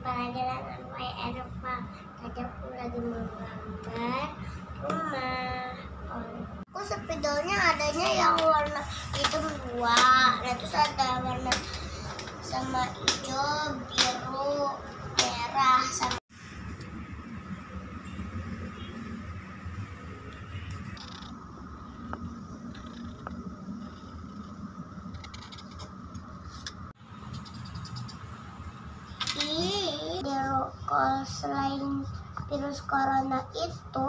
teman-teman jumpa lagi dengan Wai Erva Tadi aku lagi menggambar rumah. Aku spidolnya adanya yang warna hitam dua Nah terus ada warna sama hijau, virus corona itu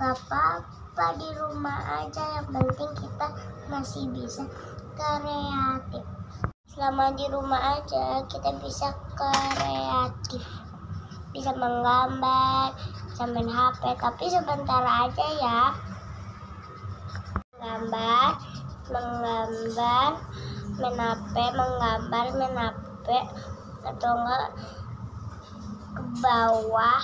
gak apa-apa di rumah aja. Yang penting kita masih bisa kreatif. Selama di rumah aja kita bisa kreatif. Bisa menggambar bisa main HP tapi sebentar aja ya. Menggambar menggambar main HP menggambar main HP atau enggak ke bawah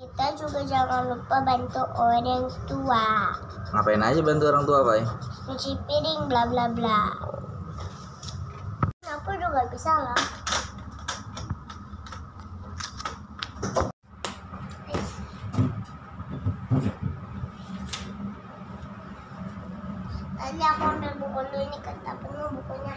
kita juga jangan lupa bantu orang tua Ngapain aja bantu orang tua, Pak? cuci piring bla bla bla aku juga bisa lah Tadi aku ambil buku dulu ini kata penuh bukunya.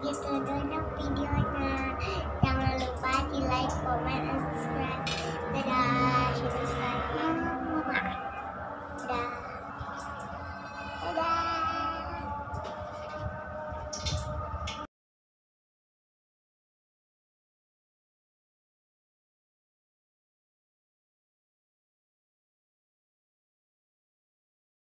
gitu dulu videonya. Jangan lupa di like comment